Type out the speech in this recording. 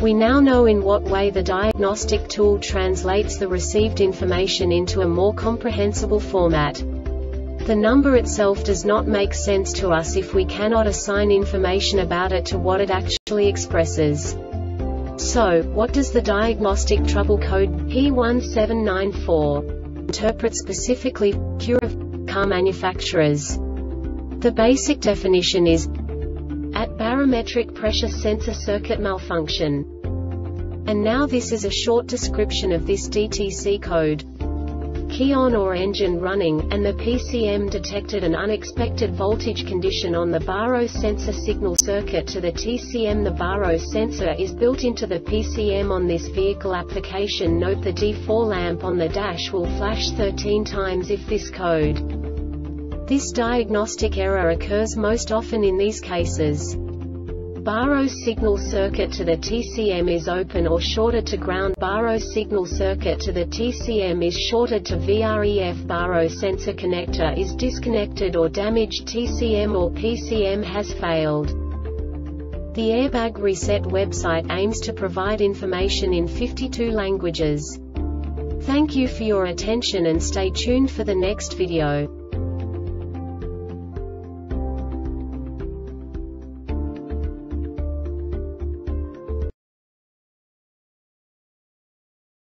We now know in what way the diagnostic tool translates the received information into a more comprehensible format. The number itself does not make sense to us if we cannot assign information about it to what it actually expresses. So, what does the diagnostic trouble code P1794 interpret specifically for car manufacturers? The basic definition is at barometric pressure sensor circuit malfunction. And now this is a short description of this DTC code. Key on or engine running, and the PCM detected an unexpected voltage condition on the baro sensor signal circuit to the TCM. The baro sensor is built into the PCM on this vehicle application. Note the D4 lamp on the dash will flash 13 times if this code this diagnostic error occurs most often in these cases. Baro signal circuit to the TCM is open or shorted to ground Baro signal circuit to the TCM is shorted to VREF Baro sensor connector is disconnected or damaged TCM or PCM has failed. The Airbag Reset website aims to provide information in 52 languages. Thank you for your attention and stay tuned for the next video.